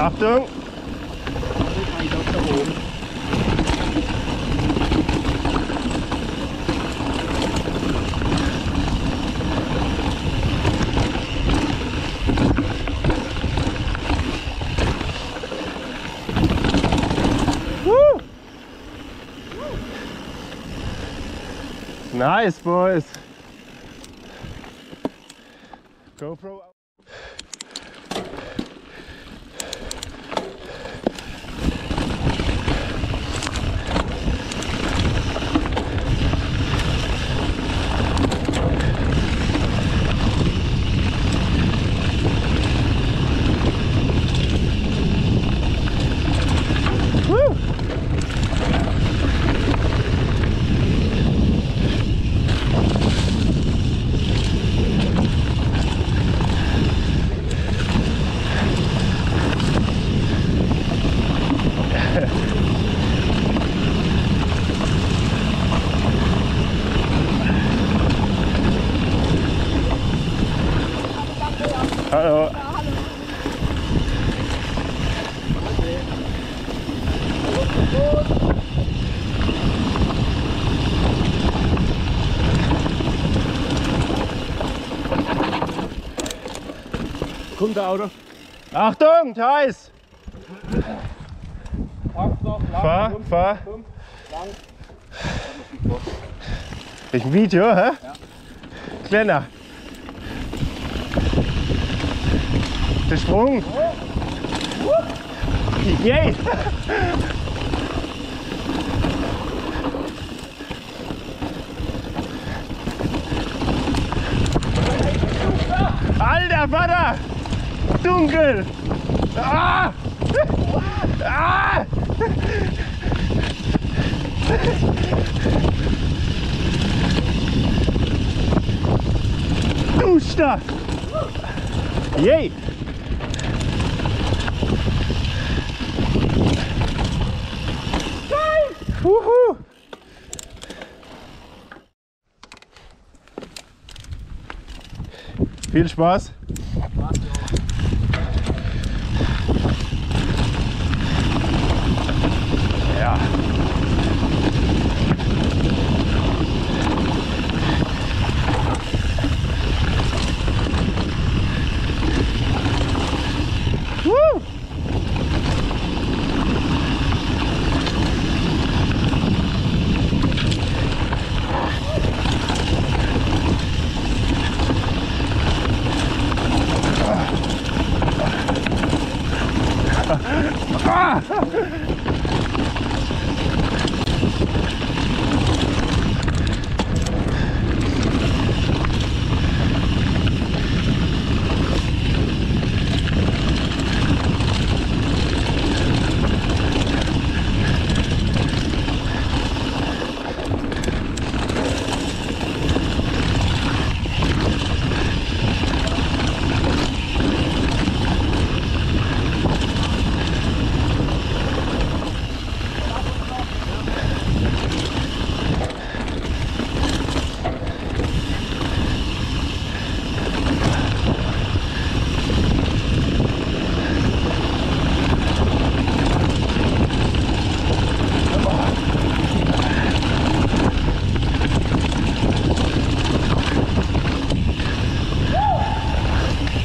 Achtung! Woo! Nice, boys. GoPro. Hallo. Kommt der Auto. Achtung, Thais! Fahr Fahr. Ich ein Video, hä? Ja. Kleiner. Der Sprung. Yay! Alter Vater! Dunkel! Ah! Ah! Du Stark! Yay! Wuhu! Viel Spaß! Ja. Woo!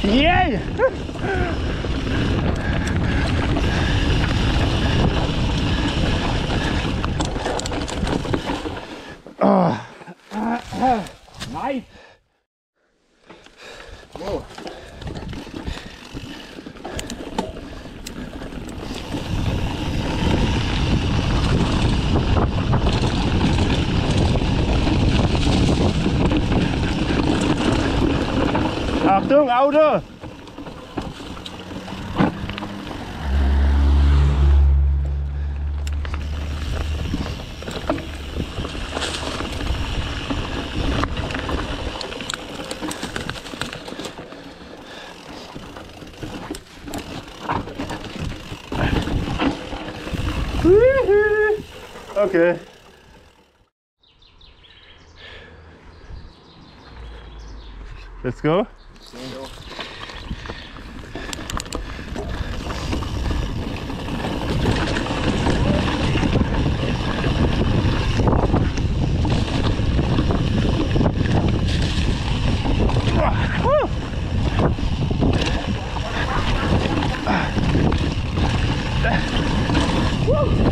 Yay! Nice. Wow. Achtung, Auto! Okay. Let's go.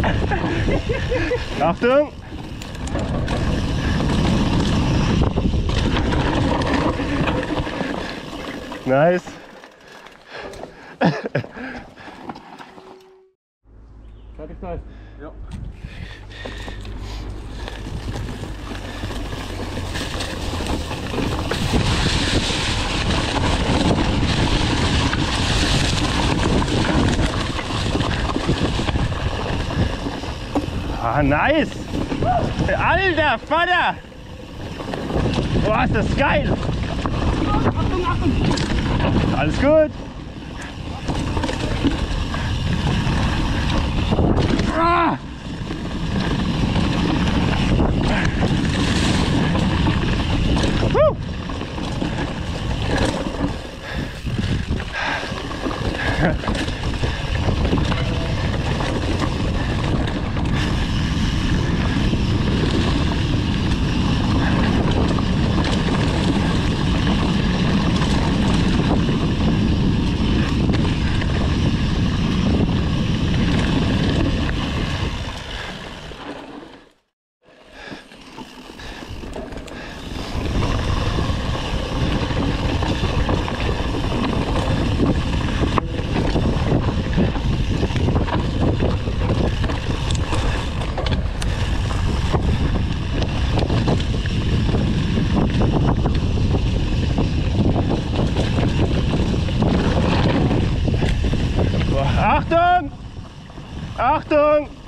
After Achtung! Nice. Ah, nice! Alter Vater! Boah, ist das geil! Alles gut! Ah! Woo! Boah, Achtung! Achtung!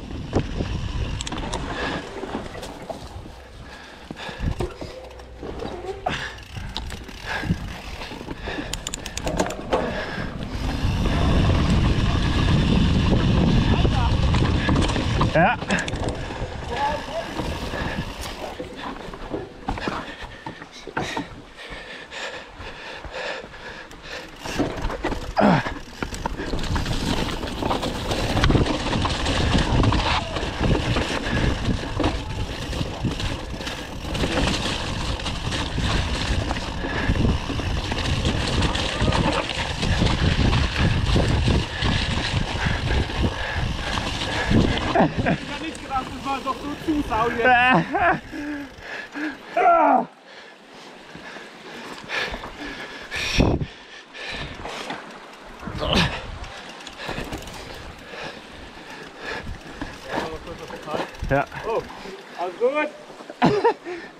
Hab nicht gedacht, das war doch so zu sau jetzt. Ja. Oh, alles gut?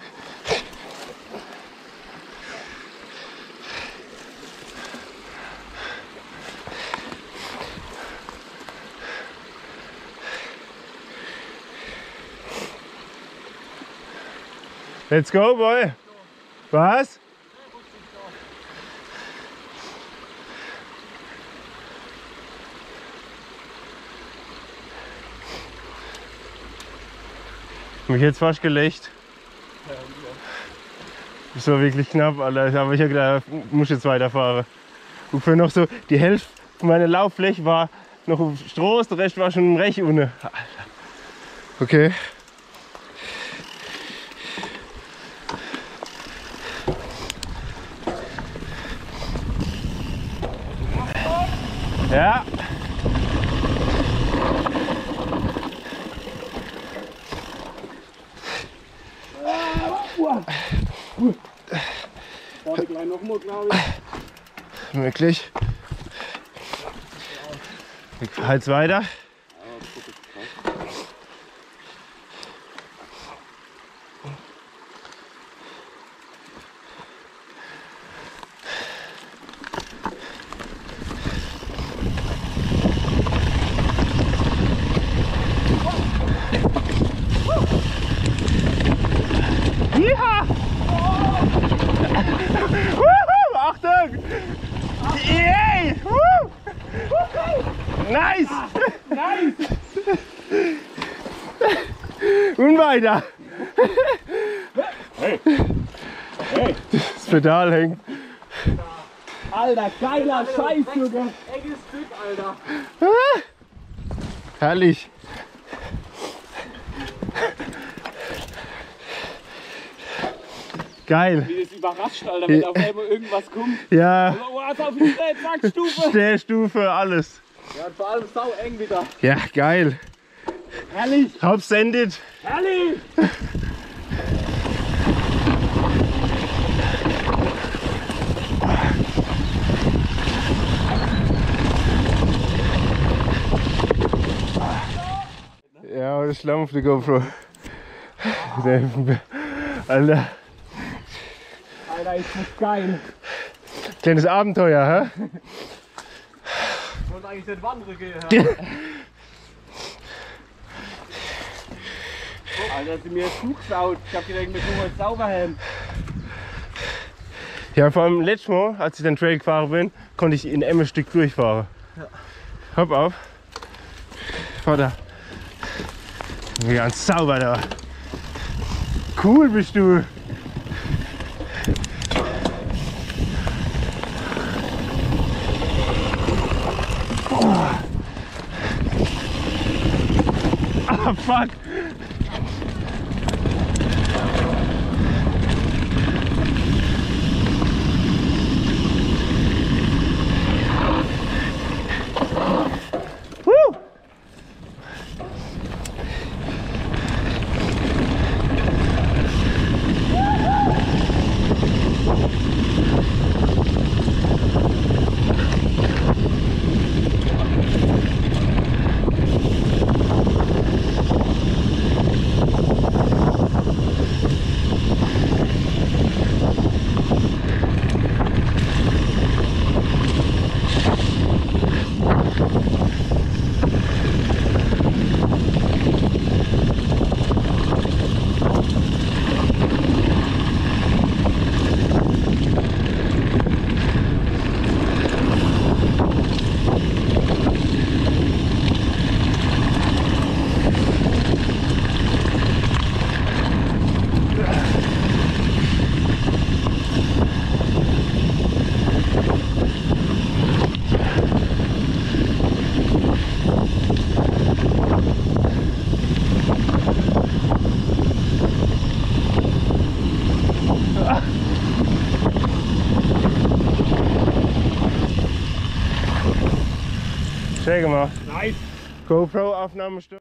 Let's go, boy. Was? Mich jetzt fast gelegt. Das war wirklich knapp, Alter. Aber ich habe gedacht, ich muss jetzt weiterfahren. Und für noch so die Hälfte meiner Lauffläche war noch auf Stroß, der Rest war schon im Rech. Alter. Okay. Ja. Warte gleich nochmal, glaube ich. Möglich. Ich halt's weiter. Ja! Wuhu, Achtung! Yay! Woo! Nice! Nice! Weiter. Hey! Hey! Das Pedal hängt. Alter, geiler Scheiß, Junge! Enges Stück, Alter! Herrlich. Geil. Wie das überrascht, Alter, wenn auf einmal irgendwas kommt. Ja, Oh, was auf die Zack, Stufe! Stellstufe, alles. Ja, und vor allem sau eng wieder. Ja, geil. Herrlich, Hab sendet. herrlich. Ja, das ist Schlamm auf der GoPro. Alter, Alter, ist das geil. kleines Abenteuer, hä? Ich wollte eigentlich nicht wandern gehen. Ja. Alter, sie mir zugesaut. Ich hab gedacht, wir tun heute sauber hin. Ja, vor allem letztes Mal, als ich den Trail gefahren bin, konnte ich in einem Stück durchfahren. Hopp auf. Vater. Ganz sauber da. Cool bist du. Oh. Ah, fuck. GoPro afnames doen.